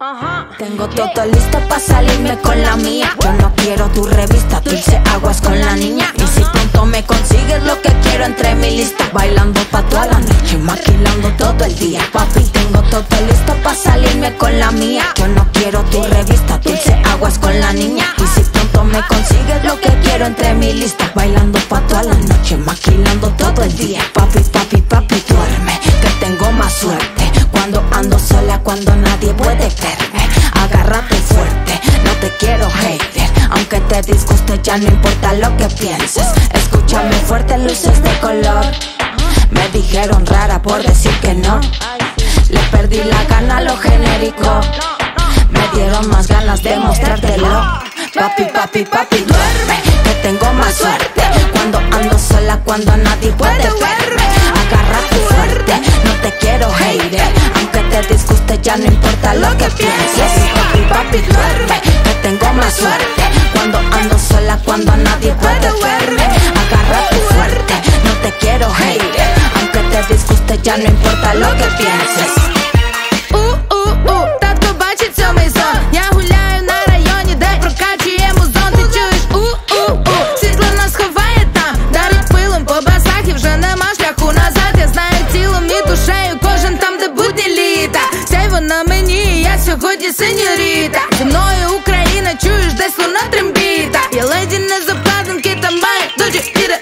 Tengo todo listo para salirme con la mía. Yo no quiero tu revista, dulce aguas con la niña. Y si pronto me consigues lo que quiero entre mi lista, bailando pa' toda la noche, maquilando todo el día. Papi, tengo todo listo para salirme con la mía. Yo no quiero tu revista, dulce aguas con la niña. Y si pronto me consigues lo que quiero entre mi lista, bailando pa' toda la noche, maquilando todo el día. Papi, papi, papi, duerme, cuando nadie puede verme agárrate fuerte, no te quiero hater. Aunque te disguste ya no importa lo que pienses. Escúchame fuerte, luces de color. Me dijeron rara por decir que no. Le perdí la gana a lo genérico. Me dieron más ganas de mostrártelo. Papi, papi, papi, duerme Que tengo más suerte. Cuando ando sola, cuando nadie puede verme ya no importa lo que pienses Papi, papi, duerme. Que tengo más suerte Cuando ando sola, cuando nadie puede verme. Agárrate fuerte, no te quiero hater Aunque te disguste ya no importa lo que pienses сьогодні сеньоріта Зі мною Україна, чуєш, десь луна трембіта Я леді не заплатинки, там має тоді піде.